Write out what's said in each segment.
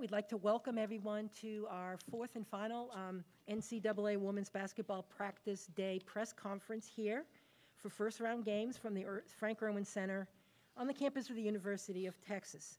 we'd like to welcome everyone to our fourth and final um, NCAA Women's Basketball Practice Day press conference here for first round games from the Frank Erwin Center on the campus of the University of Texas.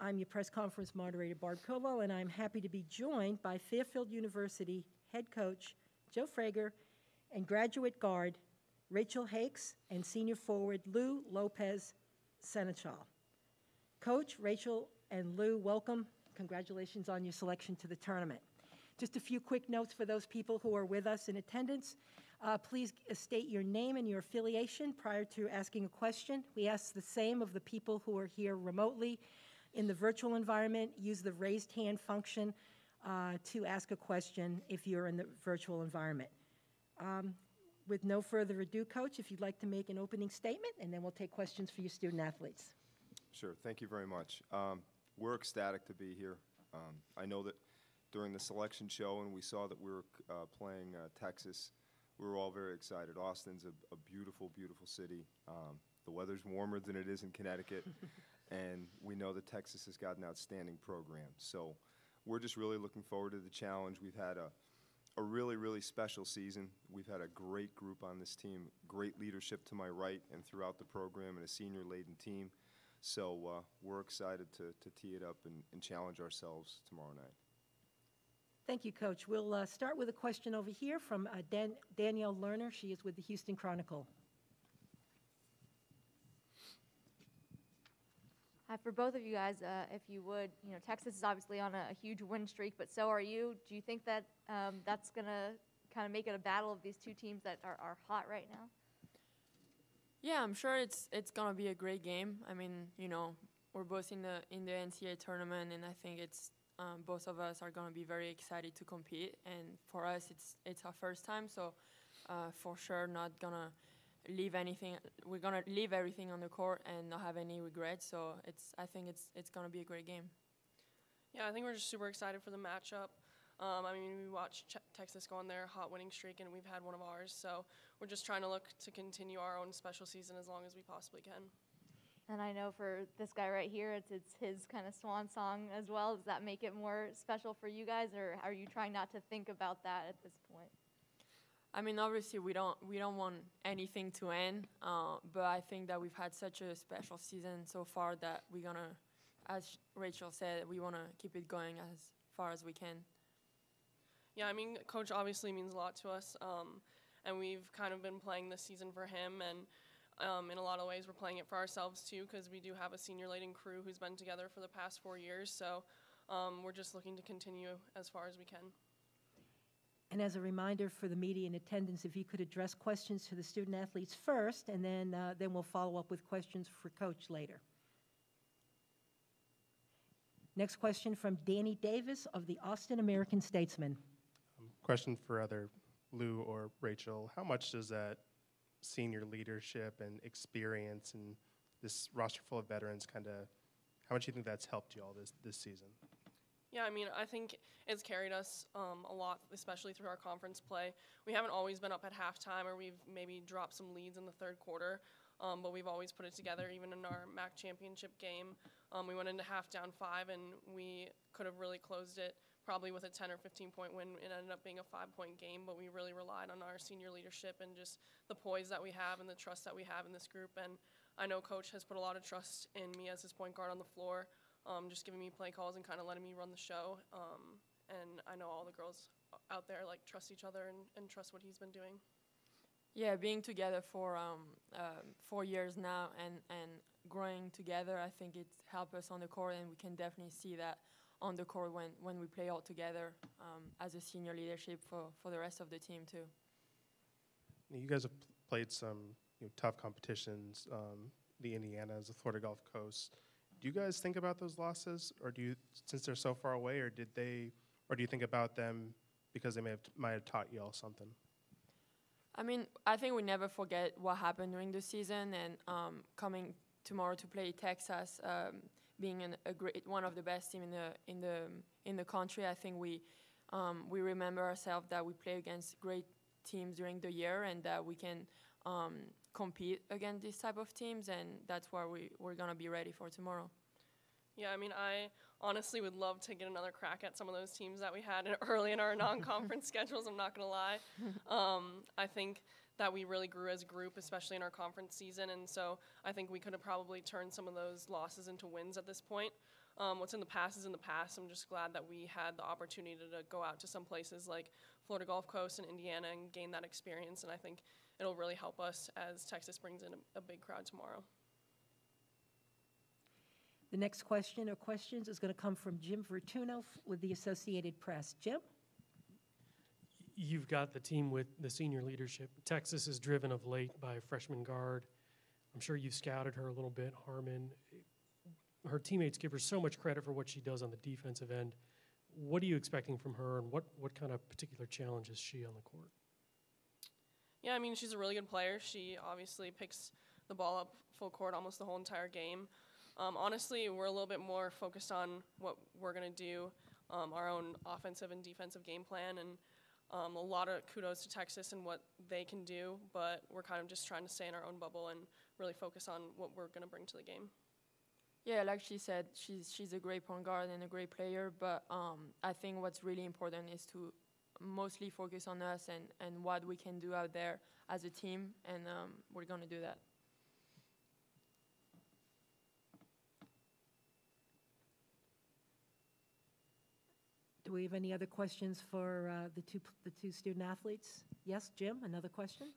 I'm your press conference moderator, Barb Koval, and I'm happy to be joined by Fairfield University head coach Joe Frager and graduate guard Rachel Hakes and senior forward Lou Lopez Senechal. Coach, Rachel, and Lou, welcome. Congratulations on your selection to the tournament. Just a few quick notes for those people who are with us in attendance. Uh, please state your name and your affiliation prior to asking a question. We ask the same of the people who are here remotely. In the virtual environment, use the raised hand function uh, to ask a question if you're in the virtual environment. Um, with no further ado, Coach, if you'd like to make an opening statement, and then we'll take questions for your student athletes. Sure, thank you very much. Um, we're ecstatic to be here. Um, I know that during the selection show, and we saw that we were uh, playing uh, Texas, we were all very excited. Austin's a, a beautiful, beautiful city. Um, the weather's warmer than it is in Connecticut, and we know that Texas has got an outstanding program. So we're just really looking forward to the challenge. We've had a, a really, really special season. We've had a great group on this team, great leadership to my right and throughout the program, and a senior-laden team. So uh, we're excited to, to tee it up and, and challenge ourselves tomorrow night. Thank you, Coach. We'll uh, start with a question over here from uh, Dan- Danielle Lerner. She is with the Houston Chronicle. Hi, for both of you guys, uh, if you would, you know, Texas is obviously on a, a huge win streak, but so are you. Do you think that um, that's going to kind of make it a battle of these two teams that are, are hot right now? Yeah, I'm sure it's it's gonna be a great game. I mean, you know, we're both in the in the NCAA tournament, and I think it's um, both of us are gonna be very excited to compete. And for us, it's it's our first time, so uh, for sure not gonna leave anything. We're gonna leave everything on the court and not have any regrets. So it's I think it's it's gonna be a great game. Yeah, I think we're just super excited for the matchup. Um, I mean, we watched Ch- Texas go on their hot winning streak, and we've had one of ours. So we're just trying to look to continue our own special season as long as we possibly can. And I know for this guy right here, it's it's his kind of swan song as well. Does that make it more special for you guys, or are you trying not to think about that at this point? I mean, obviously we don't we don't want anything to end, uh, but I think that we've had such a special season so far that we're gonna, as Rachel said, we want to keep it going as far as we can. Yeah, I mean, coach obviously means a lot to us, um, and we've kind of been playing this season for him, and um, in a lot of ways, we're playing it for ourselves too, because we do have a senior laden crew who's been together for the past four years. So um, we're just looking to continue as far as we can. And as a reminder for the media in attendance, if you could address questions to the student athletes first, and then, uh, then we'll follow up with questions for Coach later. Next question from Danny Davis of the Austin American Statesman. Question for either Lou or Rachel. How much does that senior leadership and experience and this roster full of veterans kind of, how much do you think that's helped you all this, this season? Yeah, I mean, I think it's carried us um, a lot, especially through our conference play. We haven't always been up at halftime, or we've maybe dropped some leads in the third quarter, um, but we've always put it together. Even in our MAAC championship game, um, we went into half down five, and we could have really closed it probably with a 10 or 15 point win. It ended up being a five point game, but we really relied on our senior leadership and just the poise that we have and the trust that we have in this group. And I know Coach has put a lot of trust in me as his point guard on the floor um, just giving me play calls and kind of letting me run the show. Um, and I know all the girls out there like trust each other and, and trust what he's been doing. Yeah, being together for um, uh, four years now and, and growing together, I think it's helped us on the court, and we can definitely see that on the court when, when we play all together um, as a senior leadership for, for the rest of the team too. You guys have played some you know, tough competitions, um, the Indianas, the Florida Gulf Coast. Do you guys think about those losses, or do you, since they're so far away, or did they, or do you think about them because they may have might have taught you all something? I mean, I think we never forget what happened during the season, and um, coming tomorrow to play Texas, um, being an, a great one of the best team in the in the in the country. I think we um, we remember ourselves that we play against great teams during the year, and that we can um, compete against these type of teams, and that's why we we're gonna be ready for tomorrow. Yeah, I mean, I honestly would love to get another crack at some of those teams that we had early in our non-conference schedules. I'm not gonna lie. Um, I think that we really grew as a group, especially in our conference season, and so I think we could have probably turned some of those losses into wins at this point. Um, what's in the past is in the past. I'm just glad that we had the opportunity to go out to some places like Florida Gulf Coast and Indiana and gain that experience, and I think it'll really help us as Texas brings in a, a big crowd tomorrow. The next question or questions is going to come from Jim Vertuno with the Associated Press. Jim? You've got the team with the senior leadership. Texas is driven of late by a freshman guard. I'm sure you've scouted her a little bit, Harmon. Her teammates give her so much credit for what she does on the defensive end. What are you expecting from her, and what, what kind of particular challenge is she on the court? Yeah, I mean, she's a really good player. She obviously picks the ball up full court almost the whole entire game. Um, honestly, we're a little bit more focused on what we're going to do, um, our own offensive and defensive game plan, and um, a lot of kudos to Texas and what they can do, but we're kind of just trying to stay in our own bubble and really focus on what we're going to bring to the game. Yeah, like she said, she's she's a great point guard and a great player. But um, I think what's really important is to mostly focus on us and, and what we can do out there as a team, and um, we're gonna do that. Do we have any other questions for uh, the two, the two student athletes? Yes, Jim, another question?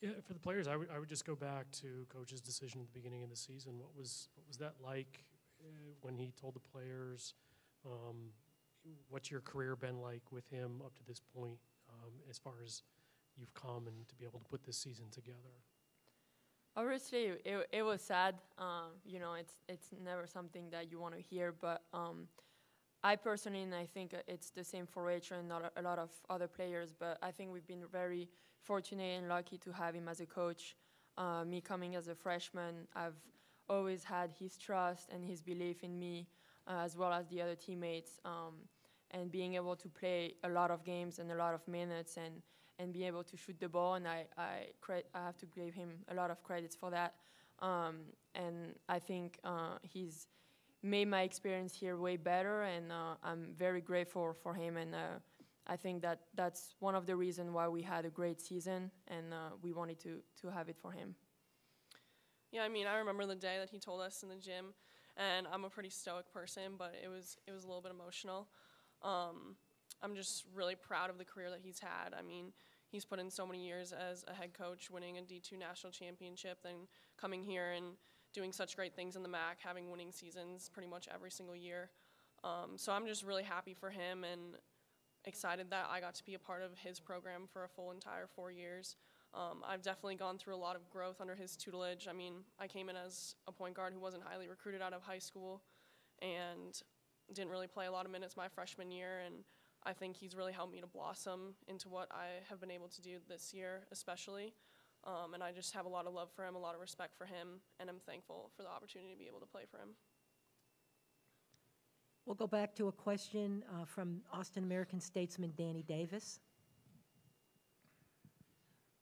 Yeah, for the players, I would, I would just go back to coach's decision at the beginning of the season. What was, what was that like uh, when he told the players? Um, what's your career been like with him up to this point, um, as far as you've come and to be able to put this season together? Obviously, it, it was sad. Um, you know, it's it's never something that you want to hear. But um, I personally, and I think uh, it's the same for Rachel and not a, lot of other players. But I think we've been very fortunate and lucky to have him as a coach. Uh, me coming as a freshman, I've always had his trust and his belief in me, uh, as well as the other teammates. Um, and being able to play a lot of games and a lot of minutes and and be able to shoot the ball. And I I, I have to give him a lot of credits for that. Um, and I think uh, he's made my experience here way better, and uh, I'm very grateful for him. And uh, I think that that's one of the reasons why we had a great season, and uh, we wanted to to have it for him. Yeah, I mean, I remember the day that he told us in the gym, and I'm a pretty stoic person, but it was it was a little bit emotional. Um, I'm just really proud of the career that he's had. I mean, he's put in so many years as a head coach, winning a D2 national championship, then coming here and doing such great things in the MAAC, having winning seasons pretty much every single year. Um, so I'm just really happy for him and excited that I got to be a part of his program for a full entire four years. Um, I've definitely gone through a lot of growth under his tutelage. I mean, I came in as a point guard who wasn't highly recruited out of high school and didn't really play a lot of minutes my freshman year. And I think he's really helped me to blossom into what I have been able to do this year, especially. Um, and I just have a lot of love for him, a lot of respect for him, and I'm thankful for the opportunity to be able to play for him. We'll go back to a question uh, from Austin American statesman Danny Davis.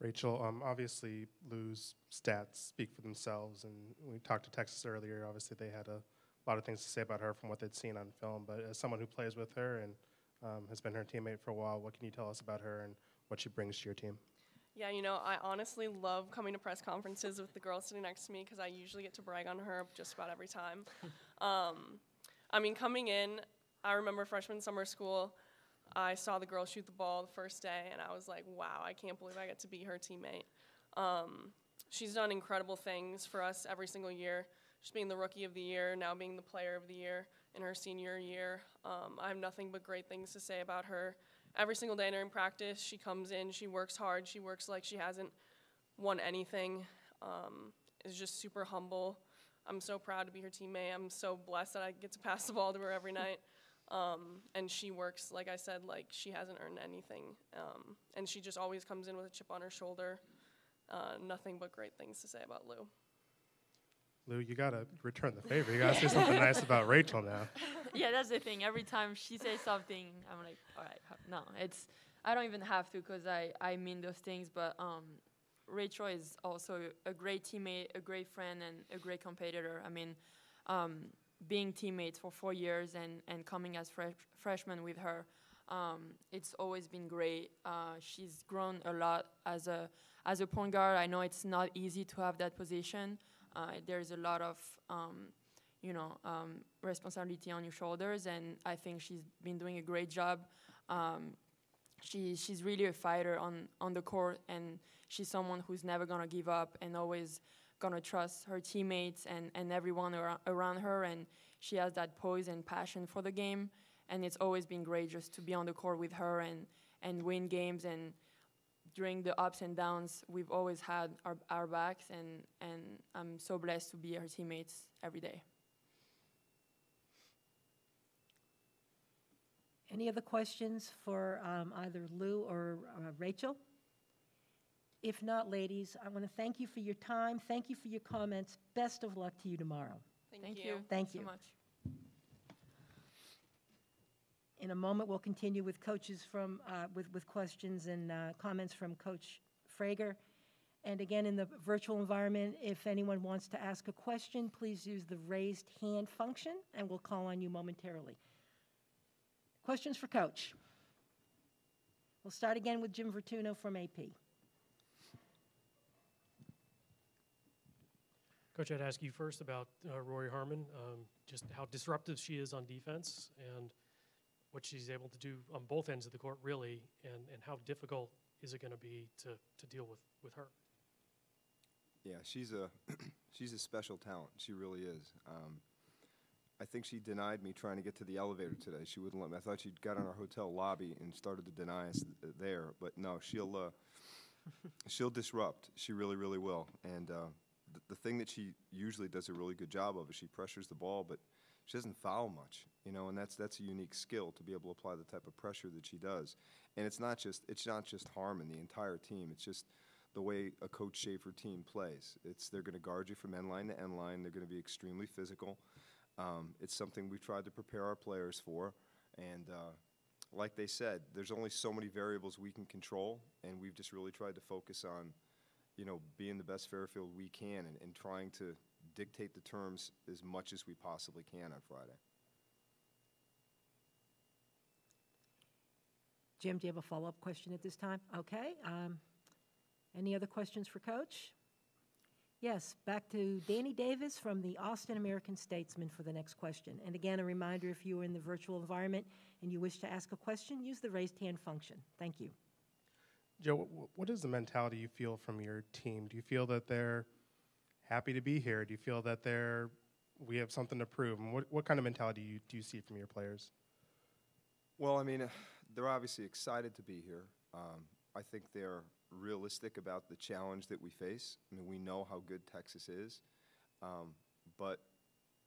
Rachel, um, obviously Lou's stats speak for themselves, and we talked to Texas earlier. Obviously, they had a lot of things to say about her from what they'd seen on film. But as someone who plays with her and um, has been her teammate for a while, what can you tell us about her and what she brings to your team? Yeah, you know, I honestly love coming to press conferences with the girl sitting next to me because I usually get to brag on her just about every time. um, I mean, coming in, I remember freshman summer school, I saw the girl shoot the ball the first day, and I was like, wow, I can't believe I get to be her teammate. Um, she's done incredible things for us every single year. She's being the rookie of the year, now being the player of the year in her senior year. Um, I have nothing but great things to say about her. Every single day in during practice, she comes in, she works hard, she works like she hasn't won anything, um, is just super humble. I'm so proud to be her teammate. I'm so blessed that I get to pass the ball to her every night. Um, and she works, like I said, like she hasn't earned anything. Um, and she just always comes in with a chip on her shoulder. Uh, nothing but great things to say about Lou. Lou, you gotta return the favor. You gotta say something nice about Rachel now. yeah, that's the thing. Every time she says something, I'm like, all right, no, it's. I don't even have to because I I mean those things. But um, Rachel is also a great teammate, a great friend, and a great competitor. I mean, um, being teammates for four years and, and coming as fresh, freshman with her, um, it's always been great. Uh, she's grown a lot as a as a point guard. I know it's not easy to have that position. Uh, there's a lot of um, you know um, responsibility on your shoulders, and I think she's been doing a great job. Um, she she's really a fighter on on the court, and she's someone who's never gonna give up and always gonna trust her teammates and and everyone ar- around her. And she has that poise and passion for the game, and it's always been great just to be on the court with her and and win games and during the ups and downs we've always had our, our backs and and i'm so blessed to be her teammates every day Any other questions for um, either Lou or uh, Rachel? If not, ladies, I want to thank you for your time. Thank you for your comments. Best of luck to you tomorrow. Thank, thank you. you Thank you so much In a moment, we'll continue with coaches from, uh, with, with questions and uh, comments from Coach Frager. And again, in the virtual environment, if anyone wants to ask a question, please use the raised hand function, and we'll call on you momentarily. Questions for Coach? We'll start again with Jim Vertuno from AP. Coach, I'd ask you first about uh, Rori Harmon, um, just how disruptive she is on defense and what she's able to do on both ends of the court, really, and, and how difficult is it going to be to, to deal with, with her? Yeah, she's a she's a special talent. She really is. Um, I think she denied me trying to get to the elevator today. She wouldn't let me. I thought she'd got in our hotel lobby and started to deny us th- there, but no, she'll uh, she'll disrupt. She really, really will. And uh, th- the thing that she usually does a really good job of is she pressures the ball, but she doesn't foul much, you know. And that's that's a unique skill to be able to apply the type of pressure that she does. And it's not just it's not just Harmon, the entire team. It's just the way a Coach Schaefer team plays. It's they're going to guard you from end line to end line. They're going to be extremely physical. Um, it's something we've tried to prepare our players for, and uh, like they said, there's only so many variables we can control, and we've just really tried to focus on, you know, being the best Fairfield we can and, and trying to dictate the terms as much as we possibly can on Friday. Jim, do you have a follow-up question at this time? Okay. um, Any other questions for Coach? Yes, back to Danny Davis from the Austin American Statesman for the next question. And again, a reminder, if you are in the virtual environment and you wish to ask a question, use the raised hand function. Thank you. Joe, what is the mentality you feel from your team? Do you feel that they're happy to be here? Do you feel that they're we have something to prove? And what, what kind of mentality do you, do you see from your players? Well, I mean, they're obviously excited to be here. Um, I think they're realistic about the challenge that we face. I mean, we know how good Texas is, um, but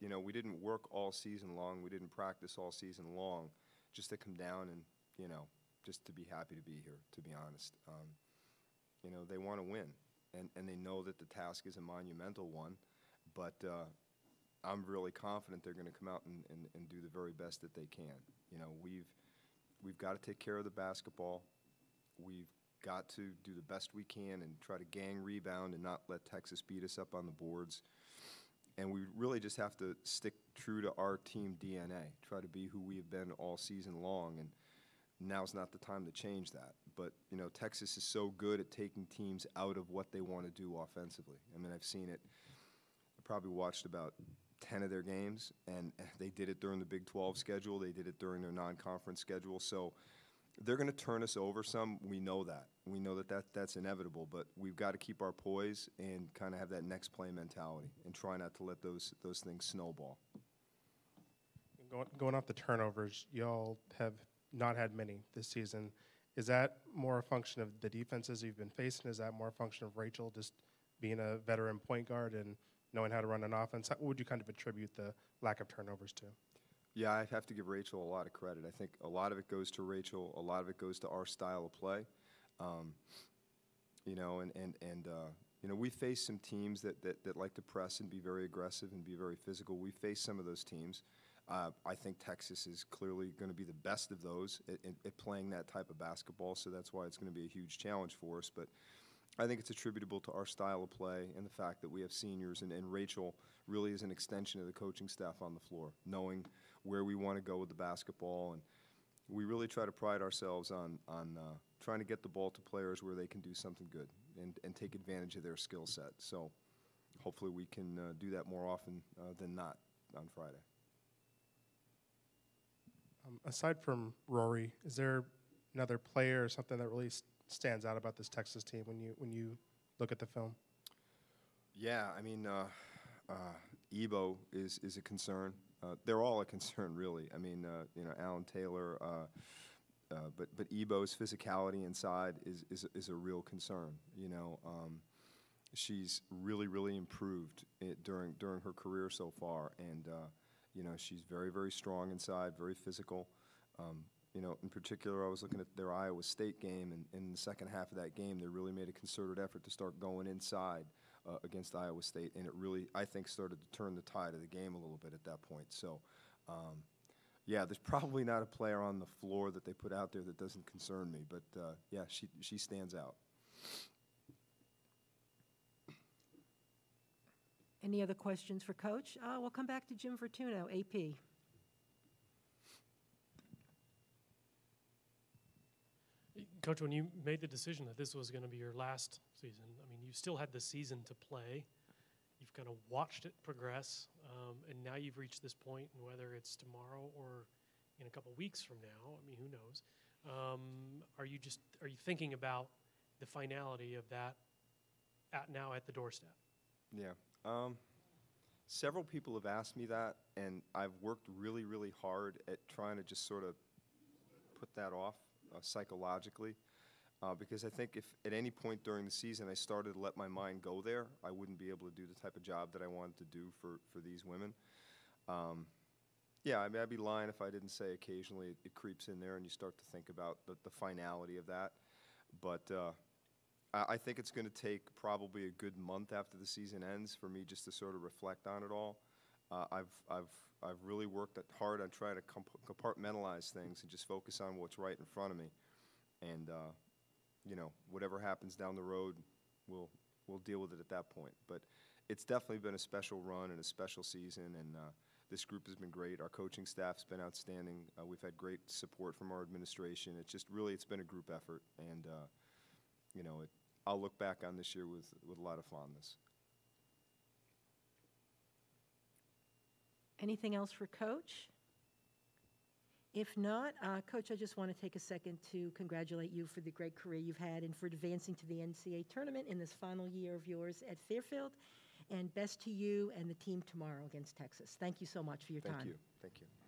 you know, we didn't work all season long. We didn't practice all season long, just to come down and you know, just to be happy to be here. To be honest, um, you know, they want to win, and and they know that the task is a monumental one, but. Uh, I'm really confident they're going to come out and, and, and do the very best that they can. You know, we've we've got to take care of the basketball. We've got to do the best we can and try to gang rebound and not let Texas beat us up on the boards. And we really just have to stick true to our team DNA, try to be who we have been all season long. And now's not the time to change that. But, you know, Texas is so good at taking teams out of what they want to do offensively. I mean, I've seen it. I probably watched about 10 of their games, and they did it during the Big 12 schedule. They did it during their non conference schedule. So they're going to turn us over some. We know that. We know that, that that's inevitable, but we've got to keep our poise and kind of have that next play mentality and try not to let those, those things snowball. Going, going off the turnovers, y'all have not had many this season. Is that more a function of the defenses you've been facing? Is that more a function of Rachel just being a veteran point guard and knowing how to run an offense? What would you kind of attribute the lack of turnovers to? Yeah, I have to give Rachel a lot of credit. I think a lot of it goes to Rachel. A lot of it goes to our style of play. Um, you know, and and and uh, you know, we face some teams that, that that like to press and be very aggressive and be very physical. We face some of those teams. Uh, I think Texas is clearly going to be the best of those at, playing that type of basketball. So that's why it's going to be a huge challenge for us. But I think it's attributable to our style of play and the fact that we have seniors, and, and Rachel really is an extension of the coaching staff on the floor, knowing where we want to go with the basketball. And we really try to pride ourselves on, on uh, trying to get the ball to players where they can do something good and, and take advantage of their skill set. So hopefully we can uh, do that more often uh, than not on Friday. Um, aside from Rori, is there another player or something that really stands out about this Texas team when you when you look at the film? Yeah, I mean, uh, uh, Ebo is, is a concern. Uh, they're all a concern, really. I mean, uh, you know, Allen-Taylor, uh, uh, but but Ebo's physicality inside is, is is a real concern. You know, um, she's really really improved during during her career so far, and you know, she's very very strong inside, very physical. Um, you know, in particular, I was looking at their Iowa State game, and in the second half of that game, they really made a concerted effort to start going inside uh, against Iowa State, and it really, I think, started to turn the tide of the game a little bit at that point. So, um, yeah, there's probably not a player on the floor that they put out there that doesn't concern me, but uh, yeah, she she stands out. Any other questions for Coach? Uh, We'll come back to Jim Vertuno, AP. Coach, when you made the decision that this was going to be your last season, I mean, you still had the season to play. You've kind of watched it progress, um, and now you've reached this point, and whether it's tomorrow or in a couple weeks from now, I mean, who knows? Um, are you just are you thinking about the finality of that at now at the doorstep? Yeah. Um, several people have asked me that, and I've worked really, really hard at trying to just sort of put that off uh, psychologically. Uh, because I think if at any point during the season I started to let my mind go there, I wouldn't be able to do the type of job that I wanted to do for, for these women. Um, yeah, I mean, I'd be lying if I didn't say occasionally it, it creeps in there and you start to think about the, the finality of that. But uh, I, think it's going to take probably a good month after the season ends for me just to sort of reflect on it all. Uh, I've, I've, I've really worked hard on trying to comp- compartmentalize things and just focus on what's right in front of me. And, uh, you know, whatever happens down the road, we'll, we'll deal with it at that point. But it's definitely been a special run and a special season, and uh, this group has been great. Our coaching staff's been outstanding. Uh, we've had great support from our administration. It's just really, it's been a group effort, and, uh, you know, it, I'll look back on this year with, with a lot of fondness. Anything else for Coach? If not, uh, Coach, I just want to take a second to congratulate you for the great career you've had and for advancing to the NCAA tournament in this final year of yours at Fairfield. And best to you and the team tomorrow against Texas. Thank you so much for your time. Thank you. Thank you.